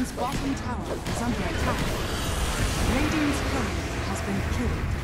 Radiant's bottom tower is under attack. Radiant's courier has been killed.